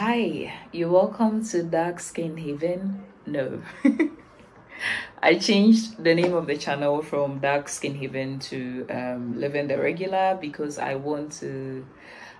Hi, you're welcome to Dark Skin Haven. No. I changed the name of the channel from Dark Skin Haven to um, Living the Regular because I want to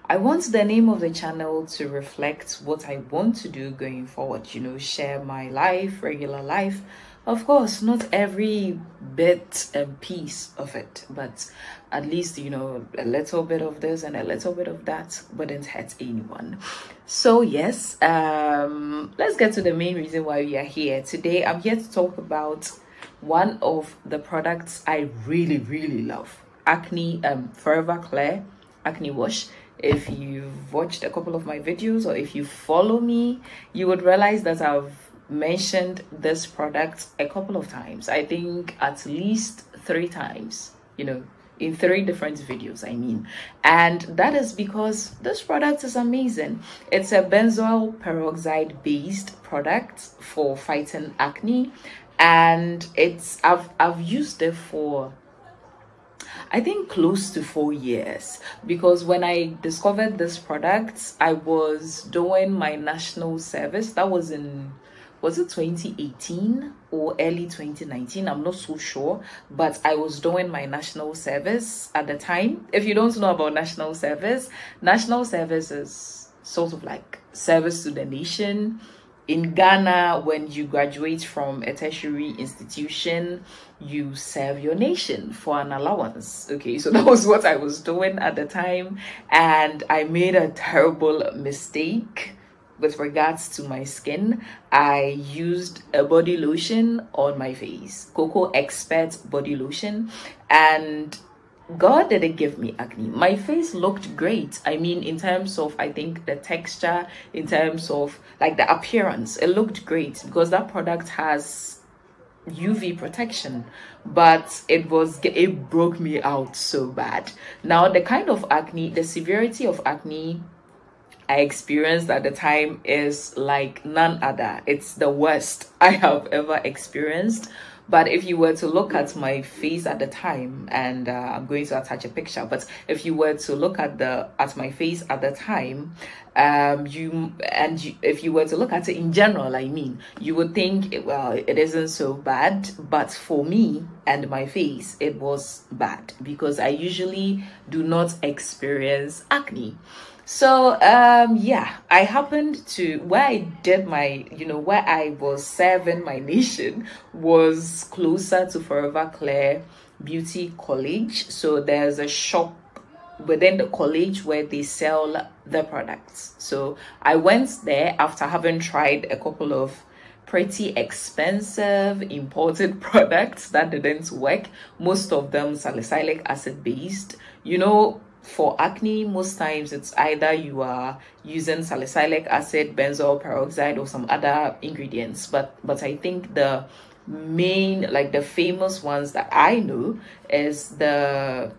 I want the name of the channel to reflect what I want to do going forward, you know, share my life, regular life. Of course, not every bit and piece of it, but at least, you know, a little bit of this and a little bit of that wouldn't hurt anyone. So, yes, um, let's get to the main reason why we are here. Today, I'm here to talk about one of the products I really, really love Acne um, Forever Clair Acne Wash if you've watched a couple of my videos or if you follow me you would realize that i've mentioned this product a couple of times. I think at least three times you know in three different videos i mean. And that is because this product is amazing. It's a benzoyl peroxide based product for fighting acne and it's i've i've used it for I think close to four years. Because when I discovered this product, I was doing my national service. That was in was it 2018 or early 2019 i'm not so sure but i was doing my national service at the time. If you don't know about national service national service is sort of like service to the nation. In Ghana, when you graduate from a tertiary institution, you serve your nation for an allowance. Okay, so that was what I was doing at the time, and I made a terrible mistake with regards to my skin. I used a body lotion on my face, Cocoa Expert body lotion, and God didn't give me acne. My face looked great. I mean, in terms of, I think, the texture, in terms of like the appearance, it looked great because that product has UV protection, but it was, it broke me out so bad. Now, the kind of acne, the severity of acne I experienced at the time is like none other. It's the worst I have ever experienced but if you were to look at my face at the time, and uh, I'm going to attach a picture, but if you were to look at the at my face at the time, um, you and you, if you were to look at it in general, I mean, you would think well, it isn't so bad. But for me and my face, it was bad because I usually do not experience acne so um yeah i happened to where i did my you know where i was serving my nation was closer to forever clair beauty college. So there's a shop within the college where they sell the products. So i went there after having tried a couple of pretty expensive imported products that didn't work. Most of them salicylic acid based you know for acne most times it's either you are using salicylic acid benzoyl peroxide or some other ingredients. But but i think the main like the famous ones that i know is the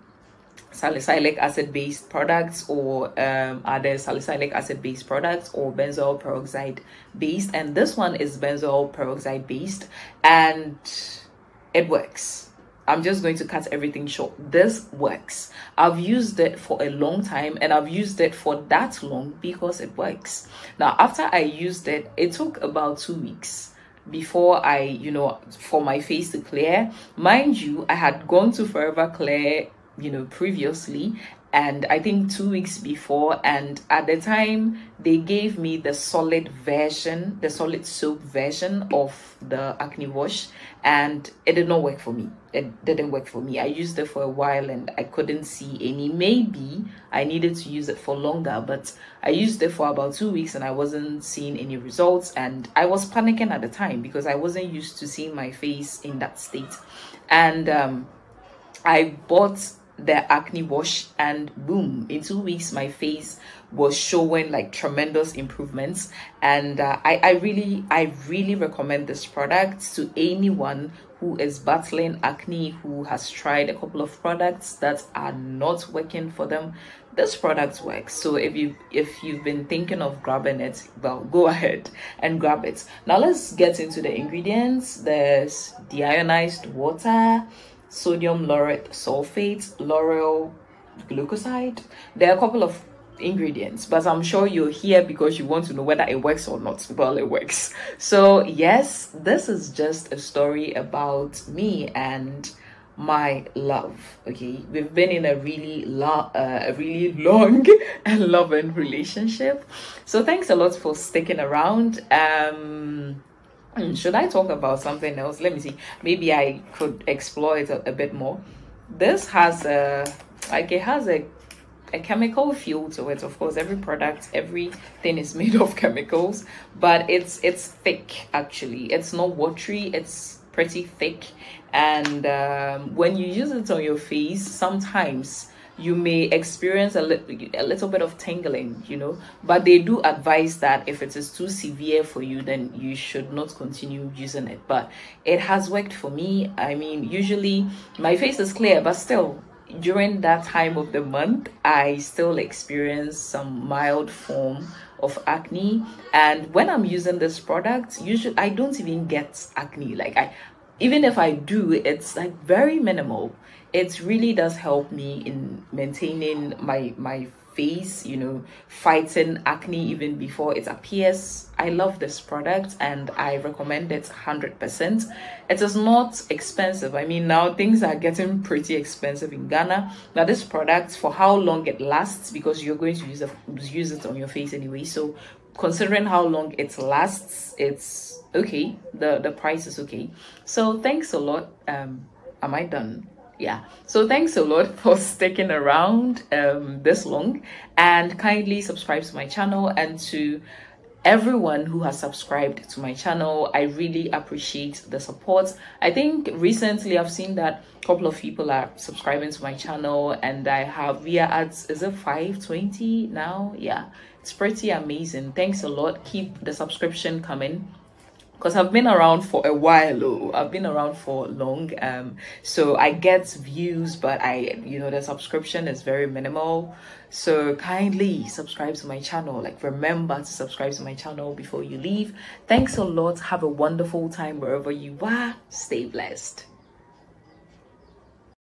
salicylic acid based products or um, other salicylic acid based products or benzoyl peroxide based. And this one is benzoyl peroxide based and it works I'm just going to cut everything short. This works. I've used it for a long time and I've used it for that long because it works. Now, after I used it, it took about two weeks before I, you know, for my face to clear. Mind you, I had gone to Forever Clair, you know, previously and I think two weeks before. And at the time, they gave me the solid version, the solid soap version of the acne wash, and it did not work for me. It didn't work for me. I used it for a while and I couldn't see any. Maybe I needed to use it for longer, but I used it for about two weeks and I wasn't seeing any results. And I was panicking at the time because I wasn't used to seeing my face in that state. And um, I bought the acne wash and boom in two weeks my face was showing like tremendous improvements. And uh, I, I really i really recommend this product to anyone who is battling acne who has tried a couple of products that are not working for them. This product works. So if you if you've been thinking of grabbing it well go ahead and grab it. Now let's get into the ingredients. There's deionized water sodium laureth sulfate, lauryl glucoside. There are a couple of ingredients but i'm sure you're here because you want to know whether it works or not well it works. So yes this is just a story about me and my love okay? We've been in a really long uh, a really long and loving relationship. So thanks a lot for sticking around. Um should i talk about something else? Let me see. Maybe i could explore it a, a bit more. This has a like it has a a chemical feel to it. Of course every product everything is made of chemicals but it's it's thick actually. It's not watery it's pretty thick. And um, when you use it on your face sometimes you may experience a, li- a little bit of tingling you know but they do advise that if it is too severe for you then you should not continue using it but it has worked for me i mean usually my face is clear but still during that time of the month, I still experience some mild form of acne. And when I'm using this product, usually I don't even get acne. Like I, even if I do, it's like very minimal. It really does help me in maintaining my my face, you know, fighting acne even before it appears. I love this product and I recommend it 100%. It is not expensive. I mean, now things are getting pretty expensive in Ghana. Now, this product, for how long it lasts, because you're going to use it, use it on your face anyway. So, considering how long it lasts, it's okay. The, the price is okay. So, thanks a lot. Um, am I done? Yeah. So thanks a lot for sticking around um this long. And kindly subscribe to my channel. And to everyone who has subscribed to my channel i really appreciate the support. I think recently i've seen that a couple of people are subscribing to my channel. And i have via ads is it 520 now? Yeah. It's pretty amazing. Thanks a lot. Keep the subscription coming because I've been around for a while. Oh, I've been around for long. Um, so I get views, but I, you know, the subscription is very minimal. So kindly subscribe to my channel. Like remember to subscribe to my channel before you leave. Thanks a lot. Have a wonderful time wherever you are. Stay blessed.